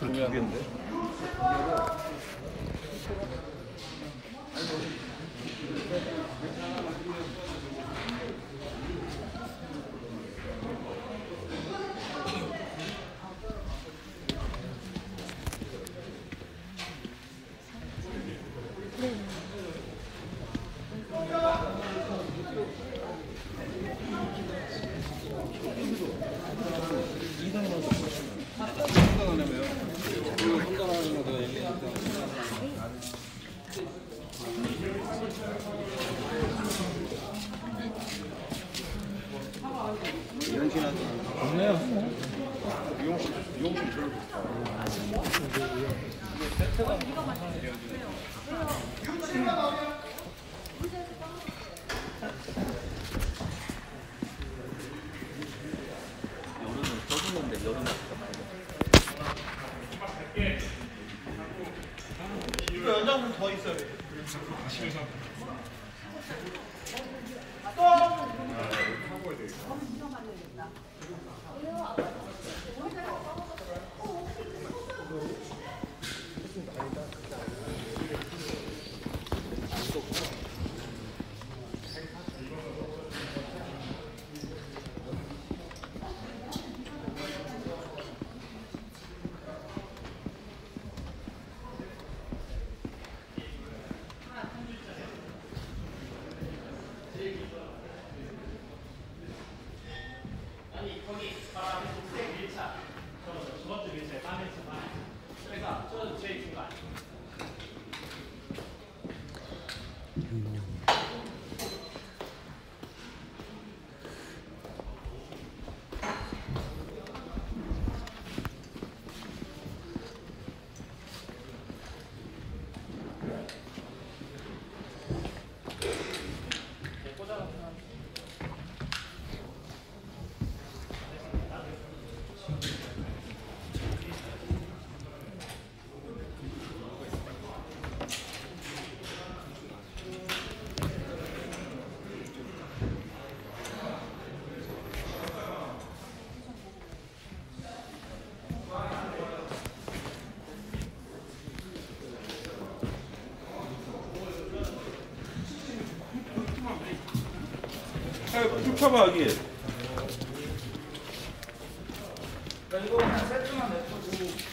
모르겠는데. 여름은 여름에 이거 연장분 더 있어요. 쭉 쳐봐 여기. 이거 그냥 세트만 내.